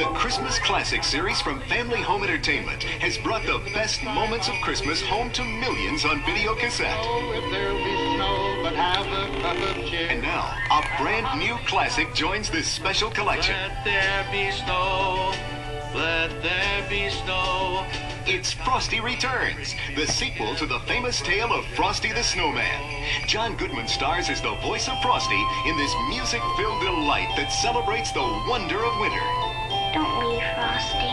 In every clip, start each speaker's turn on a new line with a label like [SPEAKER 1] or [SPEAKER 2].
[SPEAKER 1] The Christmas Classic series from Family Home Entertainment has brought the best moments of Christmas home to millions on video cassette.
[SPEAKER 2] Oh, if there'll be snow, but have a cup of cheer.
[SPEAKER 1] And now, a brand new classic joins this special collection.
[SPEAKER 2] Let there be snow. Let there be snow.
[SPEAKER 1] It's Frosty Returns, the sequel to the famous tale of Frosty the Snowman. John Goodman stars as the voice of Frosty in this music-filled delight that celebrates the wonder of winter.
[SPEAKER 3] Don't leave, Frosty.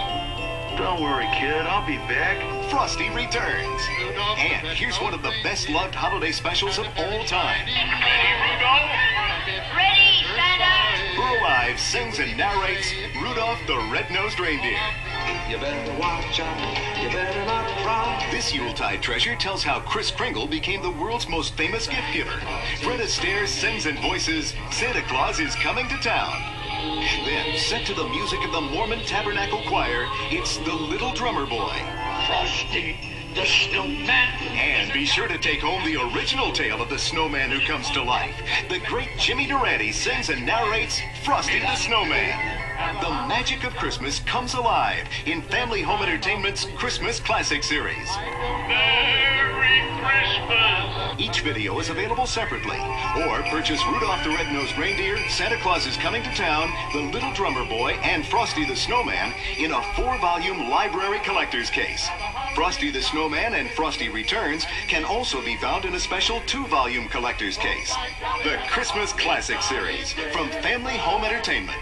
[SPEAKER 4] Don't worry, kid. I'll be back.
[SPEAKER 1] Frosty Returns. And here's one of the best-loved holiday specials of all time.
[SPEAKER 3] Ready, Santa?
[SPEAKER 1] Burl Ives sings and narrates Rudolph the Red-Nosed Reindeer.
[SPEAKER 5] You better watch out. You better not cry.
[SPEAKER 1] This Yuletide treasure tells how Kris Kringle became the world's most famous gift giver. Fred Astaire sings and voices Santa Claus is coming to town. Then, set to the music of the Mormon Tabernacle Choir, it's The Little Drummer Boy.
[SPEAKER 5] Frosty the Snowman.
[SPEAKER 1] And be sure to take home the original tale of the snowman who comes to life. The great Jimmy Durante sings and narrates Frosty the Snowman. The magic of Christmas comes alive in Family Home Entertainment's Christmas Classic Series.
[SPEAKER 4] Christmas.
[SPEAKER 1] Each video is available separately. Or purchase Rudolph the Red-Nosed Reindeer, Santa Claus is Coming to Town, The Little Drummer Boy, and Frosty the Snowman in a four-volume library collector's case. Frosty the Snowman and Frosty Returns can also be found in a special two-volume collector's case. The Christmas Classic Series from Family Home Entertainment.